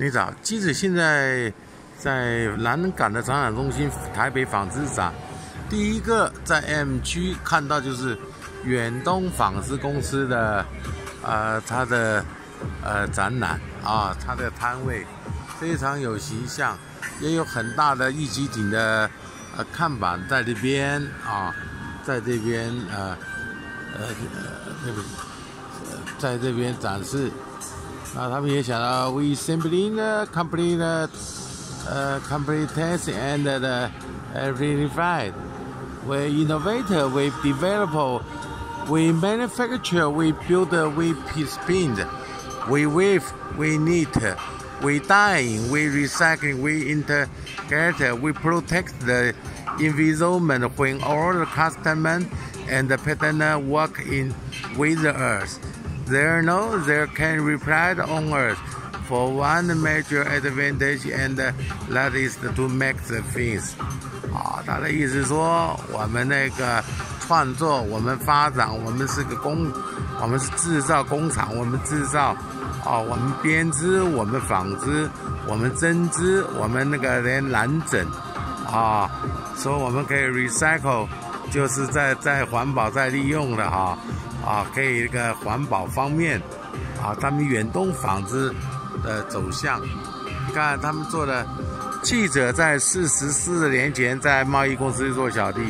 你找，记者现在在南港的展览中心台北纺织展，第一个在 M 区看到就是远东纺织公司的呃它的呃展览啊，它的摊位非常有形象，也有很大的一级顶的呃看板在这边啊，在这边呃呃那个在这边展示。那他们也想到，we simply complete the uh, complete test and the uh, verified. We innovate, we develop, we manufacture, we build, we spin, we weave, we knit, we dye, we recycle, we integrate, we protect the environment when all the customers and the pattern work in with the earth. There no, there can reply on Earth for one major advantage, and that is to make the things. 啊，他的意思说，我们那个创作，我们发展，我们是个工，我们是制造工厂，我们制造，啊，我们编织，我们纺织，我们针织，我们那个连染整，啊，说我们可以 recycle，就是在在环保再利用的哈。啊可以一个环保方面，啊，他们远东纺织的走向，你看他们做的记者在四十四年前在贸易公司做小弟，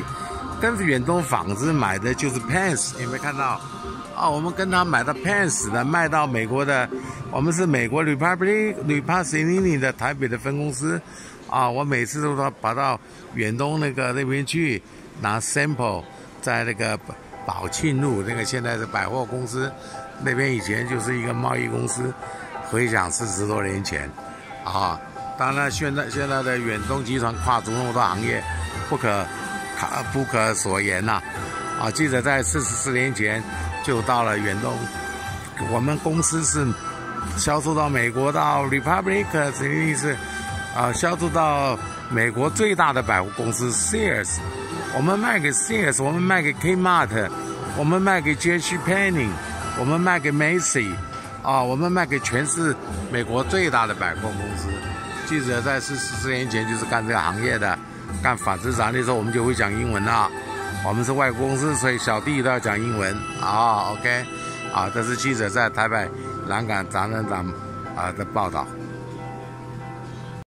跟远东纺织买的就是 pants，有没有看到？啊，我们跟他买的 pants 呢，卖到美国的，我们是美国 Republic Republic 的台北的分公司，啊，我每次都说跑到远东那个那边去拿 sample，在那个。宝庆路那个现在是百货公司，那边以前就是一个贸易公司。回想四十多年前，啊，当然现在现在的远东集团跨足那么多行业，不可不可所言呐。啊，记者在四十四年前就到了远东，我们公司是销售到美国到 Republic，什么意思？啊，销售到美国最大的百货公司 Sears。我们卖给 Sears，我们卖给 Kmart，我们卖给 J.C. Penney，我们卖给 Macy，啊，我们卖给全是美国最大的百货公司。记者在四十四年前就是干这个行业的，干纺织厂的时候我们就会讲英文啊。我们是外国公司，所以小弟都要讲英文啊。OK，啊，这是记者在台北南港展览展啊的报道。